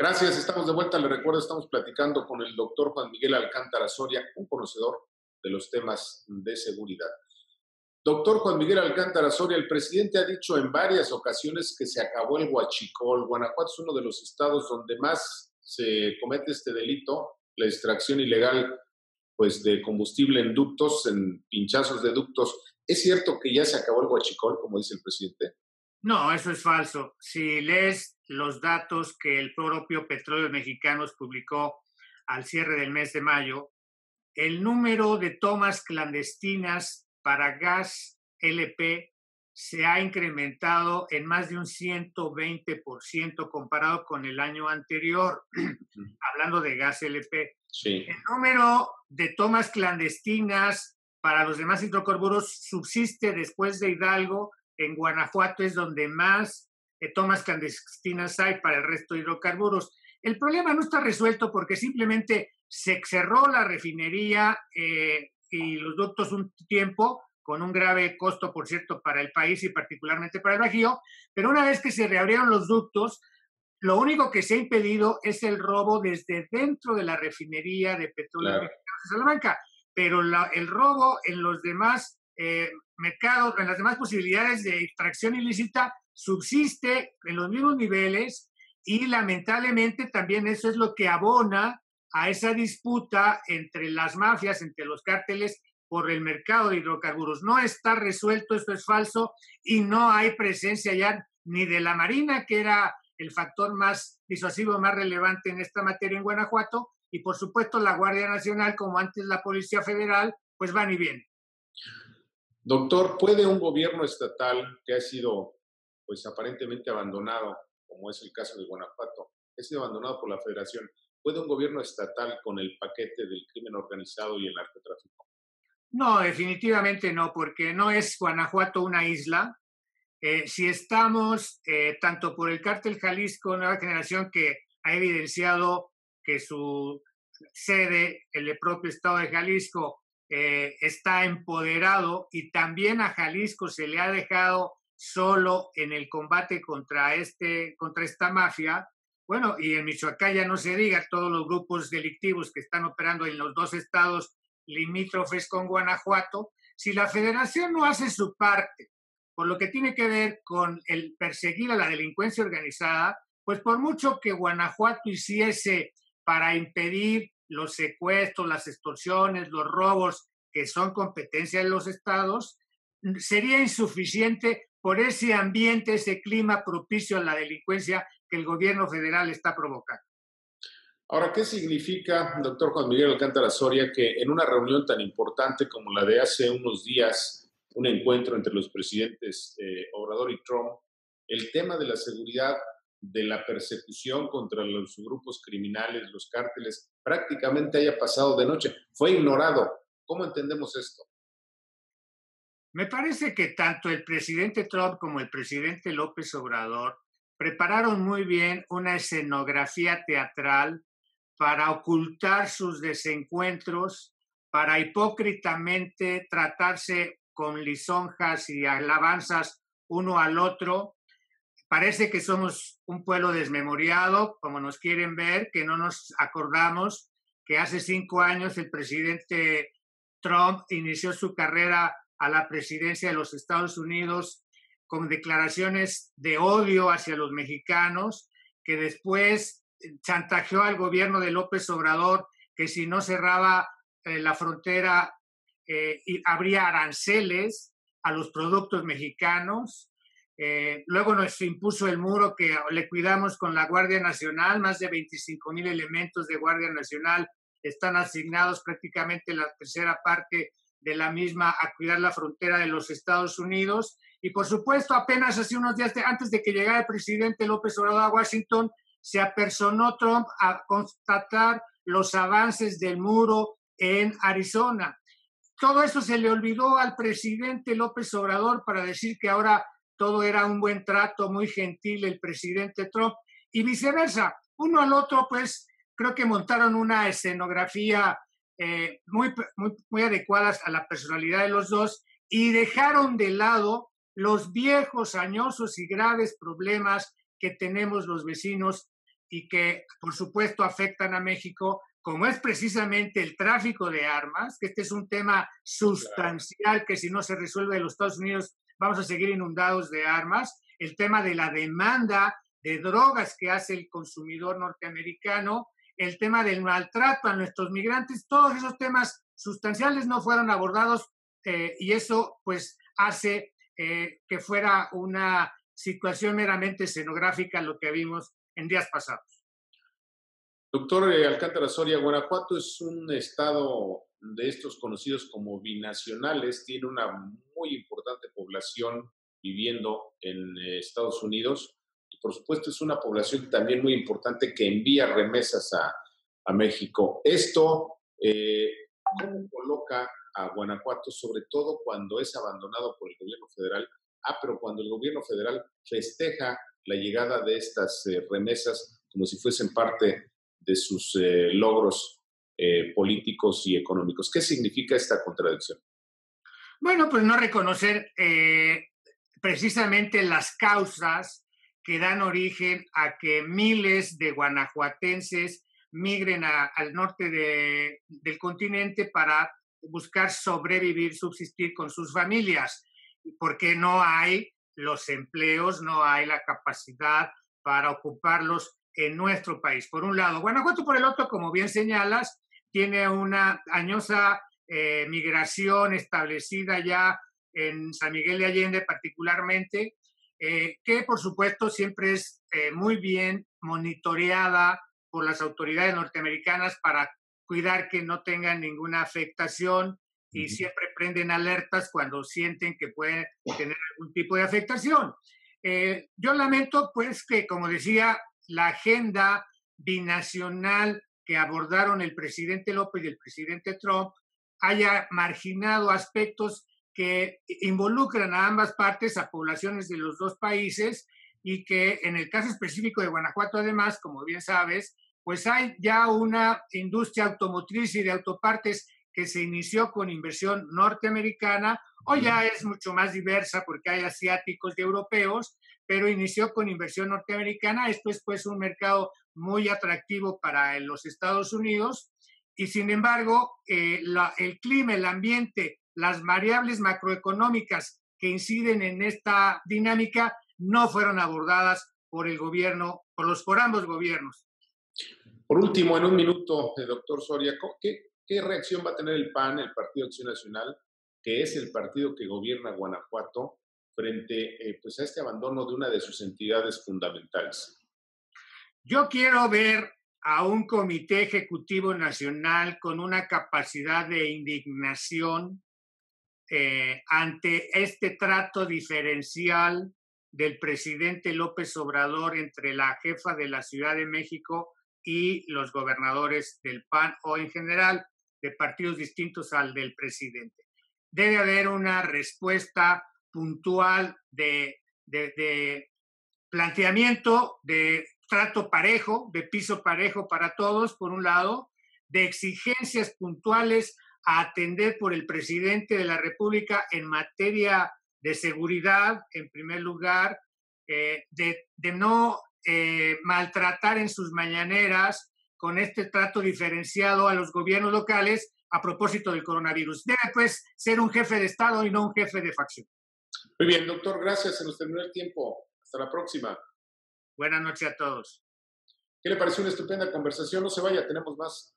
Gracias, estamos de vuelta. Le recuerdo, estamos platicando con el doctor Juan Miguel Alcántara Soria, un conocedor de los temas de seguridad. Doctor Juan Miguel Alcántara Soria, el presidente ha dicho en varias ocasiones que se acabó el huachicol. Guanajuato es uno de los estados donde más se comete este delito, la extracción ilegal pues, de combustible en ductos, en pinchazos de ductos. ¿Es cierto que ya se acabó el huachicol, como dice el presidente? No, eso es falso. Si lees los datos que el propio Petróleo Mexicanos publicó al cierre del mes de mayo, el número de tomas clandestinas para gas LP se ha incrementado en más de un 120% comparado con el año anterior, hablando de gas LP. El número de tomas clandestinas para los demás hidrocarburos subsiste después de Hidalgo. En Guanajuato es donde más eh, tomas clandestinas hay para el resto de hidrocarburos. El problema no está resuelto porque simplemente se cerró la refinería eh, y los ductos un tiempo, con un grave costo, por cierto, para el país y particularmente para el Bajío, pero una vez que se reabrieron los ductos, lo único que se ha impedido es el robo desde dentro de la refinería de petróleo de Salamanca, pero el robo en los demás eh, mercados, en las demás posibilidades de extracción ilícita, subsiste en los mismos niveles y lamentablemente también eso es lo que abona a esa disputa entre las mafias, entre los cárteles por el mercado de hidrocarburos. No está resuelto, esto es falso, y no hay presencia ya ni de la Marina, que era el factor más disuasivo, más relevante en esta materia en Guanajuato, y por supuesto la Guardia Nacional, como antes la Policía Federal, pues van y vienen. Doctor, ¿puede un gobierno estatal que ha sido pues aparentemente abandonado, como es el caso de Guanajuato, ha sido abandonado por la Federación, ¿Puede un gobierno estatal con el paquete del crimen organizado y el narcotráfico? No, definitivamente no, porque no es Guanajuato una isla. Eh, si estamos, eh, tanto por el cártel Jalisco Nueva Generación, que ha evidenciado que su sede, el propio estado de Jalisco, eh, está empoderado y también a Jalisco se le ha dejado solo en el combate contra, este, contra esta mafia, bueno, y en Michoacán ya no se diga todos los grupos delictivos que están operando en los dos estados limítrofes con Guanajuato. Si la federación no hace su parte por lo que tiene que ver con el perseguir a la delincuencia organizada, pues por mucho que Guanajuato hiciese para impedir los secuestros, las extorsiones, los robos que son competencia de los estados, sería insuficiente por ese ambiente, ese clima propicio a la delincuencia que el gobierno federal está provocando. Ahora, ¿qué significa, doctor Juan Miguel Alcántara Soria, que en una reunión tan importante como la de hace unos días, un encuentro entre los presidentes eh, Obrador y Trump, el tema de la seguridad, de la persecución contra los grupos criminales, los cárteles, prácticamente haya pasado de noche? Fue ignorado. ¿Cómo entendemos esto? Me parece que tanto el presidente Trump como el presidente López Obrador prepararon muy bien una escenografía teatral para ocultar sus desencuentros, para hipócritamente tratarse con lisonjas y alabanzas uno al otro. Parece que somos un pueblo desmemoriado, como nos quieren ver, que no nos acordamos que hace cinco años el presidente Trump inició su carrera a la presidencia de los Estados Unidos con declaraciones de odio hacia los mexicanos, que después chantajeó al gobierno de López Obrador que si no cerraba eh, la frontera eh, habría aranceles a los productos mexicanos. Eh, luego nos impuso el muro que le cuidamos con la Guardia Nacional, más de 25 mil elementos de Guardia Nacional están asignados prácticamente la tercera parte de la misma a cuidar la frontera de los Estados Unidos y por supuesto, apenas hace unos días antes de que llegara el presidente López Obrador a Washington, se apersonó Trump a constatar los avances del muro en Arizona. Todo eso se le olvidó al presidente López Obrador para decir que ahora todo era un buen trato, muy gentil el presidente Trump y viceversa. Uno al otro, pues creo que montaron una escenografía eh, muy, muy, muy adecuada a la personalidad de los dos y dejaron de lado los viejos, añosos y graves problemas que tenemos los vecinos y que, por supuesto, afectan a México, como es precisamente el tráfico de armas, que este es un tema sustancial que si no se resuelve en los Estados Unidos vamos a seguir inundados de armas, el tema de la demanda de drogas que hace el consumidor norteamericano, el tema del maltrato a nuestros migrantes, todos esos temas sustanciales no fueron abordados eh, y eso pues hace eh, que fuera una situación meramente escenográfica lo que vimos en días pasados. Doctor eh, Alcántara Soria, Guanajuato es un estado de estos conocidos como binacionales, tiene una muy importante población viviendo en Estados Unidos y por supuesto es una población también muy importante que envía remesas a, México. Esto, eh, ¿cómo coloca a Guanajuato, sobre todo cuando es abandonado por el gobierno federal? Ah, pero cuando el gobierno federal festeja la llegada de estas eh, remesas como si fuesen parte de sus eh, logros políticos y económicos. ¿Qué significa esta contradicción? Bueno, pues no reconocer precisamente las causas que dan origen a que miles de guanajuatenses migren al norte del continente para buscar sobrevivir, subsistir con sus familias, porque no hay los empleos, no hay la capacidad para ocuparlos en nuestro país. Por un lado, Guanajuato por el otro, como bien señalas, tiene una añosa eh, migración establecida ya en San Miguel de Allende particularmente, eh, que por supuesto siempre es eh, muy bien monitoreada por las autoridades norteamericanas para cuidar que no tengan ninguna afectación y siempre prenden alertas cuando sienten que puede tener algún tipo de afectación. Eh, yo lamento pues que, como decía, la agenda binacional que abordaron el presidente López y el presidente Trump haya marginado aspectos que involucran a ambas partes, a poblaciones de los dos países, y que en el caso específico de Guanajuato, además, como bien sabes, pues hay ya una industria automotriz y de autopartes que se inició con inversión norteamericana, o ya es mucho más diversa porque hay asiáticos y europeos, pero inició con inversión norteamericana. Esto es pues un mercado muy atractivo para los Estados Unidos y sin embargo eh, el clima, el ambiente las variables macroeconómicas que inciden en esta dinámica no fueron abordadas por el gobierno, por los por ambos gobiernos. Por último, en un minuto, eh, doctor Soria, ¿qué, ¿qué, reacción va a tener el PAN, el Partido Acción Nacional, que es el partido que gobierna Guanajuato, frente eh, pues a este abandono de una de sus entidades fundamentales? Yo quiero ver a un comité ejecutivo nacional con una capacidad de indignación eh, ante este trato diferencial del presidente López Obrador entre la jefa de la Ciudad de México y los gobernadores del PAN o en general de partidos distintos al del presidente. Debe haber una respuesta puntual de, de planteamiento de trato parejo, de piso parejo para todos, por un lado, de exigencias puntuales a atender por el presidente de la República en materia de seguridad, en primer lugar, eh, de, no eh, maltratar en sus mañaneras con este trato diferenciado a los gobiernos locales a propósito del coronavirus. Debe, pues, ser un jefe de Estado y no un jefe de facción. Muy bien, doctor, gracias. Se nos terminó el tiempo. Hasta la próxima. Buenas noches a todos. ¿Qué le pareció una estupenda conversación? No se vaya, tenemos más.